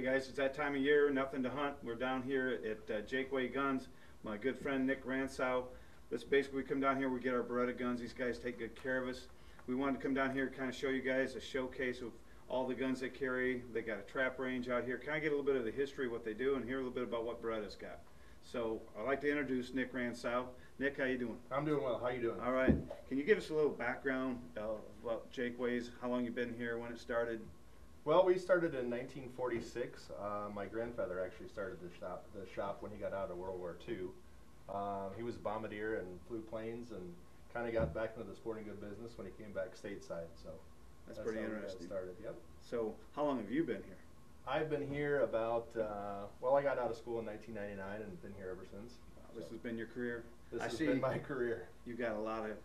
Hey guys, it's that time of year, nothing to hunt. We're down here at uh, Jaqua Guns. My good friend Nick Ransow. This basically we come down here, we get our Beretta guns. These guys take good care of us. We wanted to come down here, kind of show you guys a showcase of all the guns they carry. They got a trap range out here. Kind of get a little bit of the history of what they do and hear a little bit about what Beretta's got. So I'd like to introduce Nick Ransow. Nick, how you doing? I'm doing well. How you doing? All right. Can you give us a little background uh, about Jaqua's? How long you been here? When it started? Well, we started in 1946. Uh, my grandfather actually started the shop, the shop when he got out of World War II. Uh, he was a bombardier and flew planes and kind of got back into the sporting good business when he came back stateside. So That's, pretty how interesting. started. Yep. So how long have you been here? I've been here about uh, well, I got out of school in 1999 and been here ever since. This So has been your career. this I has see been my career. you got a lot of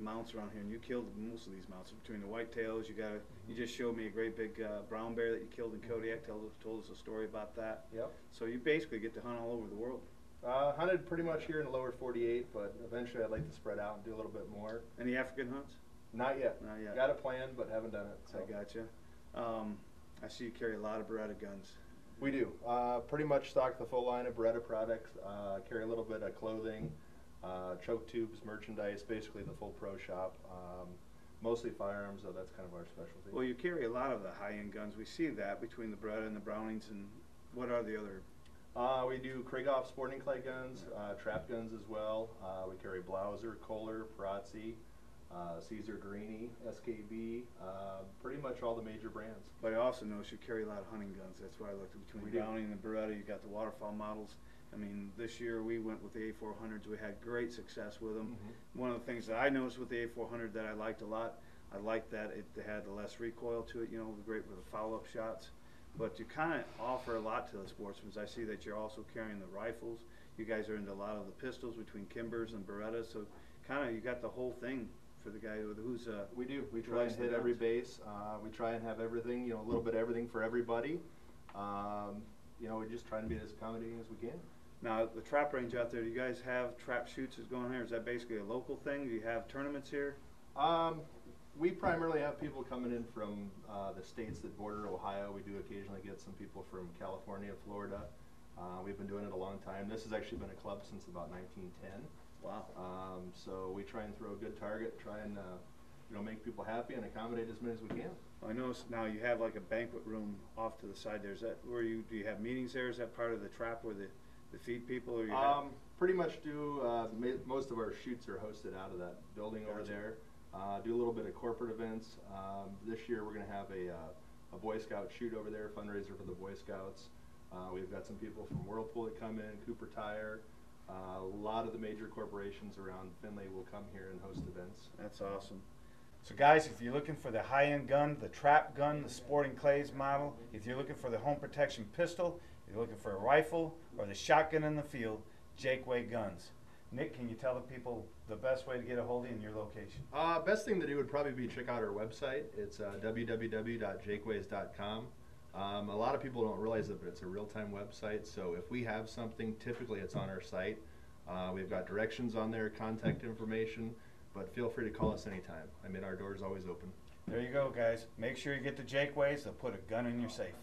mounts around here, and you killed most of these mounts between the whitetails. You got a, you just showed me a great big uh, brown bear that you killed in Kodiak. Told us told us a story about that. Yep. So you basically get to hunt all over the world. Uh, hunted pretty much here in the lower 48, but eventually I'd like to spread out and do a little bit more. Any African hunts? Not yet. Not yet. Got a plan, but haven't done it. So. I gotcha. Um, I see you carry a lot of Beretta guns. We do. Uh, pretty much stock the full line of Beretta products. Uh, carry a little bit of clothing, uh, choke tubes, merchandise, basically the full pro shop. Um, mostly firearms, though that's kind of our specialty. Well, you carry a lot of the high-end guns. We see that between the Beretta and the Brownings, and what are the other? Uh, we do Krieghoff sporting clay guns, uh, trap guns as well. Uh, we carry Blaser, Kolar, Perazzi, uh, Caesar Guerini, SKB, uh, pretty much all the major brands. But I also notice you carry a lot of hunting guns. That's why I looked between We the do. Browning and the Beretta. You've got the waterfowl models. I mean, this year we went with the A400s. We had great success with them. Mhm. One of the things that I noticed with the A400 that I liked a lot, I liked that it had the less recoil to it. You know, great with the follow-up shots. But you kind of offer a lot to the sportsmen. I see that you're also carrying the rifles. You guys are into a lot of the pistols between Kimbers and Berettas. So kind of you got the whole thing for the guy who- who's uh, We do. We try and hit every base. Uh, we try and have everything, you know, a little bit of everything for everybody. Um, you know, we just try and be as accommodating as we can. Now, the trap range out there, do you guys have trap shoots that's going on? here? Is that basically a local thing? Do you have tournaments here? Um, we primarily have people coming in from uh, the states that border Ohio. We do occasionally get some people from California, Florida. Uh, we've been doing it a long time. This has actually been a club since about 1910. Wow. Um, so we try and throw a good target, try and uh, you know make people happy and accommodate as many as we can. I noticed now you have like a banquet room off to the side there. Is that where you, do you have meetings there? Is that part of the trap where the, the feed people or you have? Um, pretty much do, uh, ma- most of our shoots are hosted out of that building over Gotcha. there. Uh, do a little bit of corporate events. Um, this year we're gonna have a, uh, a Boy Scout shoot over there, fundraiser for the Boy Scouts. Uh, we've got some people from Whirlpool that come in, Cooper Tire. Uh, a lot of the major corporations around Findlay will come here and host events. That's awesome. So guys, if you're looking for the high-end gun, the trap gun, the sporting clays model, if you're looking for the home protection pistol, if you're looking for a rifle or the shotgun in the field, Jaqua Guns. Nick, can you tell the people the best way to get a hold of you and your location? Uh, best thing to do would probably be check out our website. It's uh, www.jaquas.com. Um, a lot of people don't realize it, but it's a real-time website. So if we have something, typically it's on our site. Uh, we've got directions on there, contact information, but feel free to call us anytime. I mean, our door is always open. There you go, guys. Make sure you get to Jaqua's. They'll put a gun in your safe.